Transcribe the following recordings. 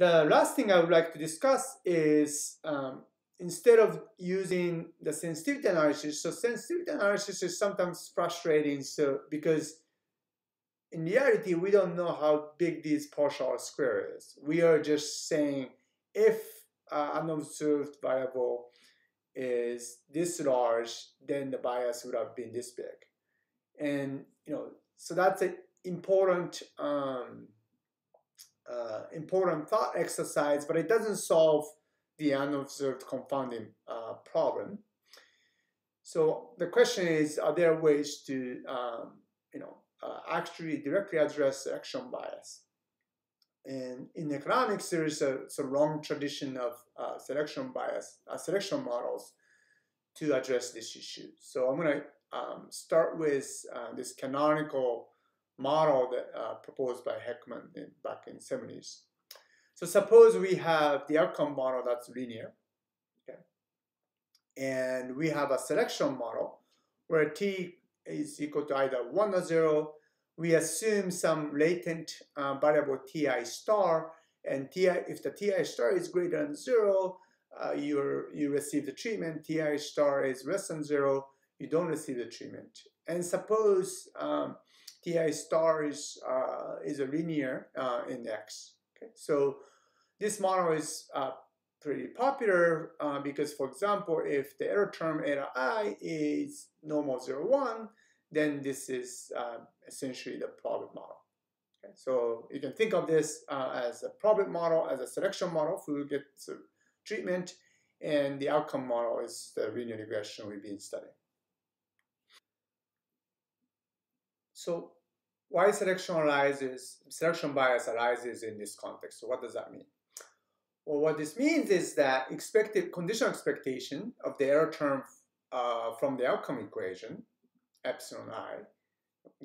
the last thing I would like to discuss is um, instead of using the sensitivity analysis, so sensitivity analysis is sometimes frustrating so because in reality, we don't know how big this partial square is. We are just saying if uh, unobserved variable is this large, then the bias would have been this big. And, you know, so that's an important, um, uh, important thought exercise, but it doesn't solve the unobserved confounding uh, problem. So the question is, are there ways to, um, you know, uh, actually directly address selection bias? And in economics, there is a, a long tradition of uh, selection bias, uh, selection models to address this issue. So I'm going to um, start with uh, this canonical model that uh, proposed by Heckman in, back in 70s. So suppose we have the outcome model that's linear, okay? and we have a selection model where t is equal to either 1 or 0, we assume some latent uh, variable ti star, and ti, if the ti star is greater than 0, uh, you you receive the treatment, ti star is less than 0, you don't receive the treatment. And suppose um, ti star is, uh, is a linear uh, index. Okay? So this model is uh, pretty popular uh, because, for example, if the error term eta i is normal 0, 1, then this is uh, essentially the probit model. Okay? So you can think of this uh, as a probit model, as a selection model who gets treatment, and the outcome model is the linear regression we've been studying. So why selection arises, selection bias arises in this context. So what does that mean? Well, what this means is that expected conditional expectation of the error term uh, from the outcome equation, epsilon i,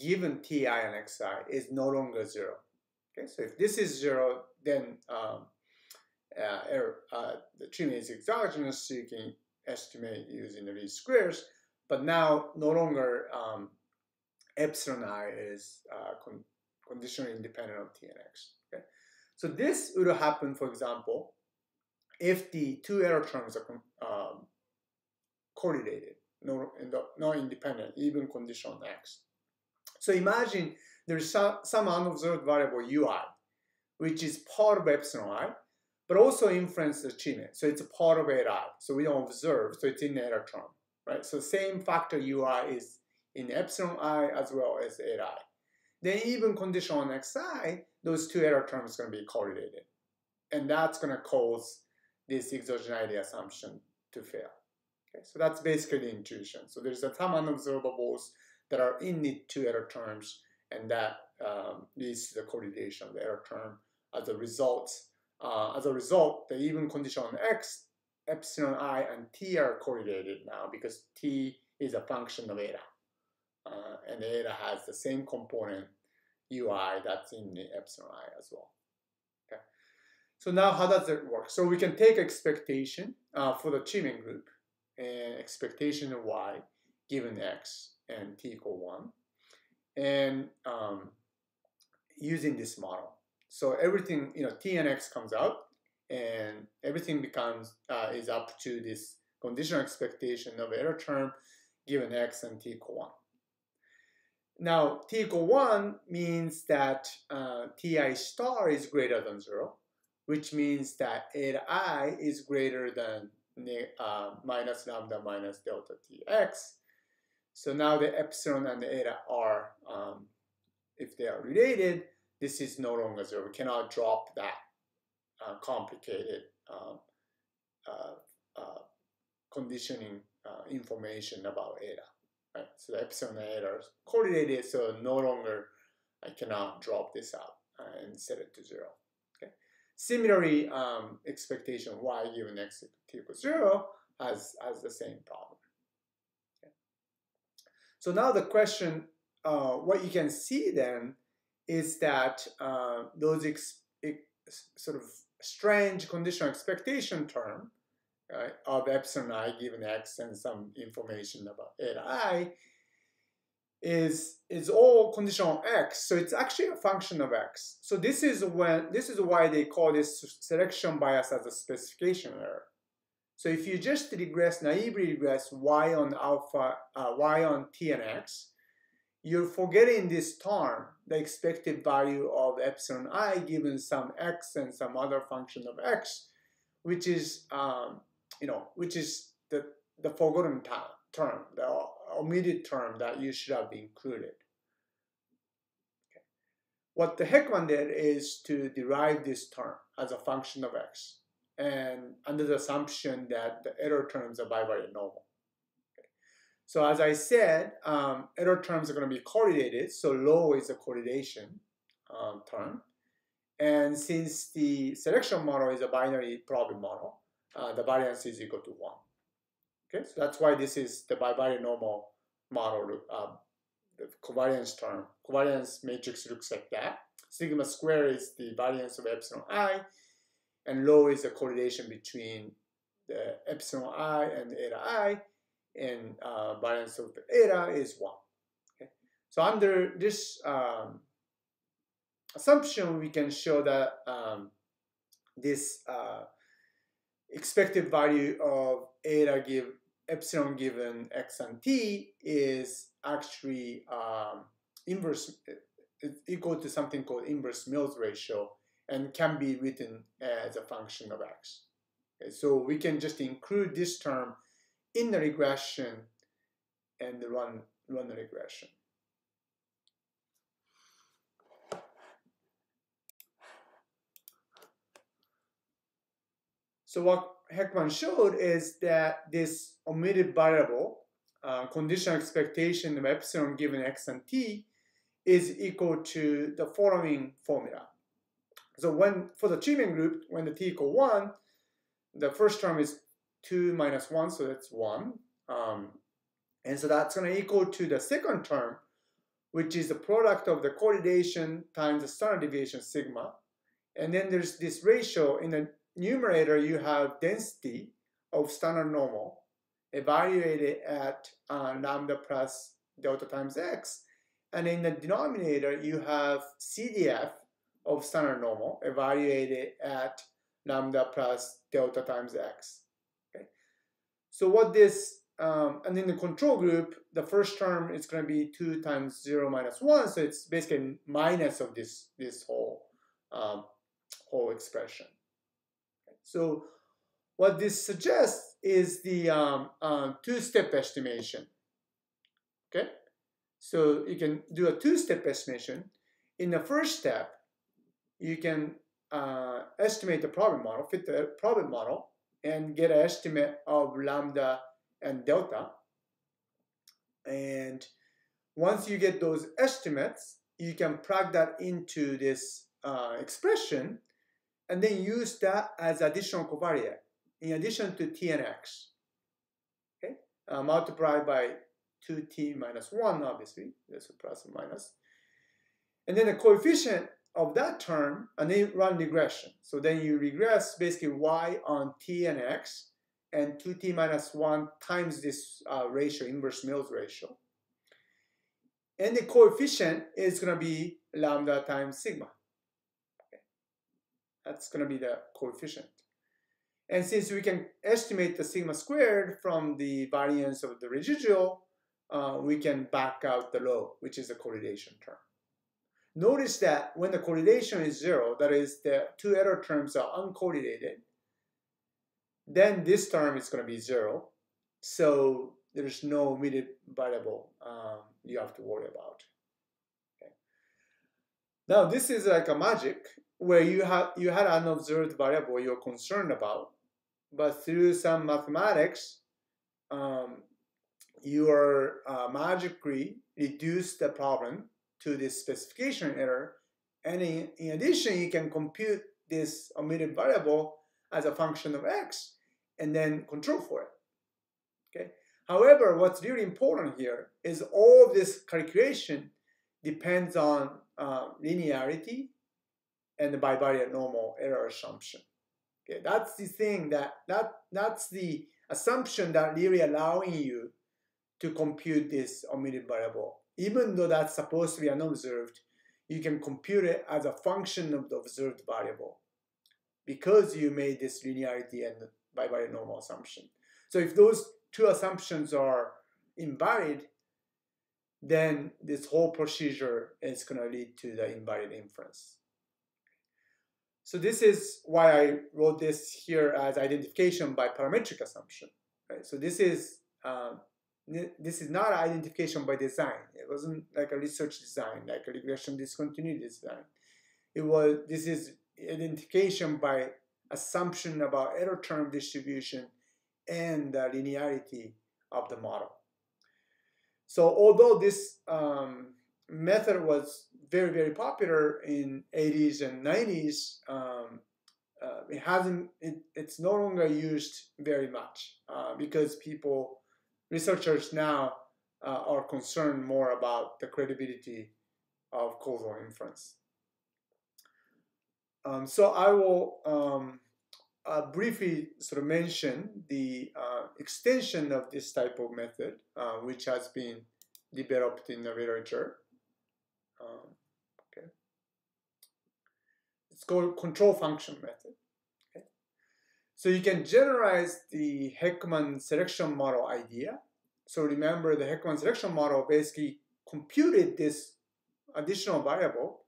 given ti and xi is no longer zero. Okay, so if this is zero, then um, uh, error, uh, the treatment is exogenous, so you can estimate using the least squares, but now no longer um, epsilon i is uh, con conditionally independent of t and x. Okay? So this would happen, for example, if the two error terms are um, correlated, no, not independent, even condition on x. So imagine there's some, some unobserved variable ui, which is part of epsilon i, but also influence the treatment. So it's a part of eta i. So we don't observe, so it's in the error term, right? So same factor ui is in epsilon i as well as eta i. Then even condition on xi, those two error terms are going to be correlated. And that's going to cause this exogeneity assumption to fail. Okay, so that's basically the intuition. So there's a some unobservables that are in the two error terms, and that um, leads to the correlation of the error term. As a result, uh, as a result, the even condition on x, epsilon i and t are correlated now because t is a function of eta uh, and eta has the same component ui that's in the epsilon i as well. Okay, so now how does it work? So we can take expectation uh, for the treatment group and expectation of y given x and t equal 1 and um, using this model. So everything, you know, t and x comes out and everything becomes, uh, is up to this conditional expectation of error term given x and t equal 1. Now, t equal 1 means that uh, ti star is greater than 0, which means that eta i is greater than uh, minus lambda minus delta tx. So now the epsilon and the eta are, um, if they are related, this is no longer 0. We cannot drop that uh, complicated um, uh, uh, conditioning uh, information about eta. Right? So the epsilon and are correlated, so no longer I cannot drop this out and set it to zero. Okay. Similarly, um, expectation y given x equals zero has, has the same problem. Okay. So now the question, uh, what you can see then is that uh, those sort of strange conditional expectation term right, of epsilon i given x and some information about eta i is is all conditional on x, so it's actually a function of x. So this is when this is why they call this selection bias as a specification error. So if you just regress, naively regress y on alpha, uh, y on t and x, you're forgetting this term, the expected value of epsilon i given some x and some other function of x, which is, um, you know, which is the, the forgotten term, the omitted term that you should have included. Okay. What the Heckman did is to derive this term as a function of x and under the assumption that the error terms are bivariate normal. Okay. So as I said, um, error terms are going to be correlated, so rho is a correlation um, term. And since the selection model is a binary probit model, uh, the variance is equal to 1. Okay, so that's why this is the bivariate normal model, um, the covariance term. Covariance matrix looks like that. Sigma square is the variance of epsilon i, and rho is the correlation between the epsilon i and eta i, and uh, variance of the eta is 1. Okay? So under this um, assumption, we can show that um, this uh, expected value of eta give epsilon given x and t is actually um, inverse equal to something called inverse Mills ratio and can be written as a function of x. Okay, so we can just include this term in the regression and run, run the regression. So what Heckman showed is that this omitted variable, uh, conditional expectation of epsilon given x and t, is equal to the following formula. So when for the treatment group, when the t equal 1, the first term is 2 minus 1, so that's 1. Um, and so that's going to equal to the second term, which is the product of the correlation times the standard deviation sigma. And then there's this ratio in the numerator, you have density of standard normal evaluated at uh, lambda plus delta times x. And in the denominator, you have CDF of standard normal evaluated at lambda plus delta times x. Okay. So what this, um, and in the control group, the first term is going to be 2 times 0 minus 1, so it's basically minus of this, this whole, um, whole expression. So what this suggests is the um, uh, two-step estimation. Okay, so you can do a two-step estimation. In the first step, you can uh, estimate the probit model, fit the probit model, and get an estimate of lambda and delta. And once you get those estimates, you can plug that into this uh, expression and then use that as additional covariate in addition to t and x. Okay, uh, multiplied by 2t minus 1, obviously, that's a plus and minus. And then the coefficient of that term, and then run regression. So then you regress basically y on t and x, and 2t minus 1 times this uh, ratio, inverse Mills ratio. And the coefficient is going to be lambda times sigma. That's going to be the coefficient. And since we can estimate the sigma squared from the variance of the residual, uh, we can back out the rho, which is the correlation term. Notice that when the correlation is zero, that is the two error terms are uncorrelated, then this term is going to be zero. So there's no omitted variable um, you have to worry about. Okay. Now this is like a magic where you have you had an observed variable you're concerned about, but through some mathematics, um, you are uh, magically reduce the problem to this specification error, and in, in addition, you can compute this omitted variable as a function of x, and then control for it. Okay. However, what's really important here is all of this calculation depends on uh, linearity and the bivariate normal error assumption. Okay, that's the thing that that that's the assumption that really allowing you to compute this omitted variable even though that's supposed to be unobserved, you can compute it as a function of the observed variable because you made this linearity and bivariate normal assumption. So if those two assumptions are invalid, then this whole procedure is going to lead to the invalid inference. So this is why I wrote this here as identification by parametric assumption. Right? So this is um, this is not identification by design. It wasn't like a research design, like a regression discontinuity design. It was this is identification by assumption about error term distribution and the linearity of the model. So although this um, method was very, very popular in 80s and 90s, um, uh, it hasn't, it, it's no longer used very much uh, because people, researchers now uh, are concerned more about the credibility of causal inference. Um, so I will um, uh, briefly sort of mention the uh, extension of this type of method, uh, which has been developed in the literature. Um, okay. It's called control function method. Okay. So you can generalize the Heckman selection model idea. So remember the Heckman selection model basically computed this additional variable,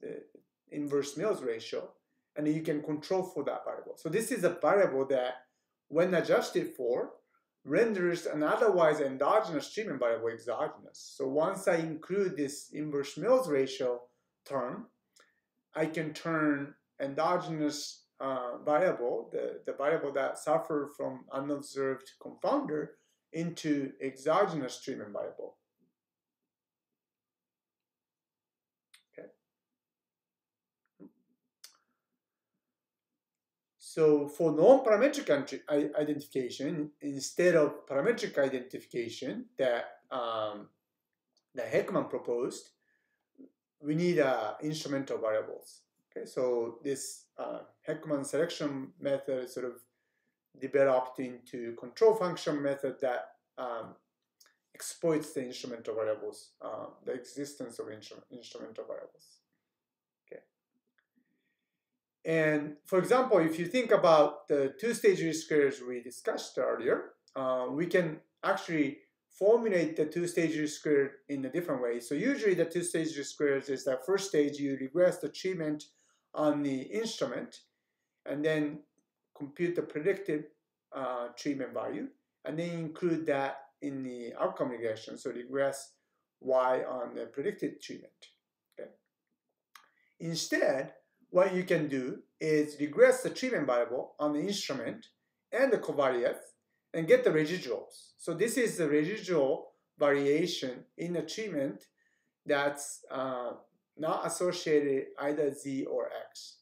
the inverse Mills ratio, and you can control for that variable. So this is a variable that, when adjusted for, renders an otherwise endogenous treatment variable exogenous. So once I include this inverse Mills ratio term, I can turn endogenous uh, variable, the, the variable that suffer from unobserved confounder, into exogenous treatment variable. So for non-parametric identification, instead of parametric identification that um, that Heckman proposed, we need uh, instrumental variables. Okay, so this uh, Heckman selection method is sort of developed into control function method that um, exploits the instrumental variables, uh, the existence of instru instrumental variables. And for example, if you think about the two-stage squares we discussed earlier, uh, we can actually formulate the two-stage square in a different way. So usually the two-stage squares is that first stage you regress the treatment on the instrument and then compute the predicted uh, treatment value and then include that in the outcome regression. So regress y on the predicted treatment. Okay. Instead, what you can do is regress the treatment variable on the instrument and the covariates and get the residuals. So this is the residual variation in the treatment that's uh, not associated either z or x.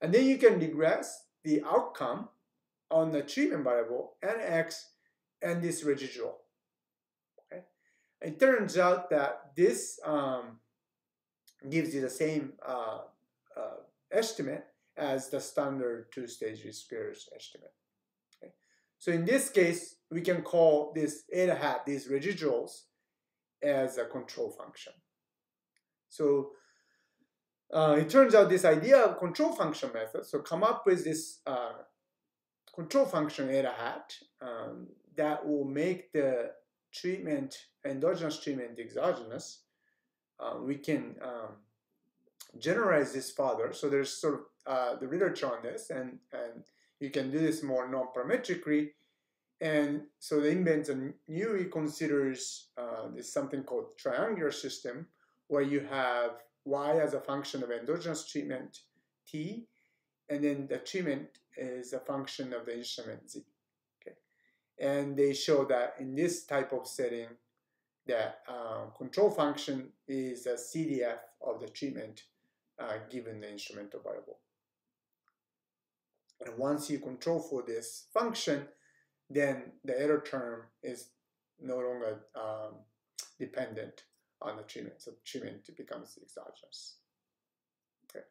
And then you can regress the outcome on the treatment variable and x and this residual. Okay. It turns out that this um, gives you the same uh, uh, estimate as the standard two-stage squares estimate. Okay? So in this case, we can call this eta hat, these residuals, as a control function. So uh, it turns out this idea of control function method, so come up with this uh, control function eta hat um, that will make the treatment, endogenous treatment exogenous, uh, we can um, generalize this further. So there's sort of uh, the literature on this, and, and you can do this more non-parametrically. And so the Imbens and Newey considers uh, this something called triangular system, where you have y as a function of endogenous treatment t, and then the treatment is a function of the instrument z. Okay, and they show that in this type of setting, that uh, control function is a CDF of the treatment uh, given the instrumental variable. And once you control for this function, then the error term is no longer um, dependent on the treatment. So treatment becomes exogenous. Okay.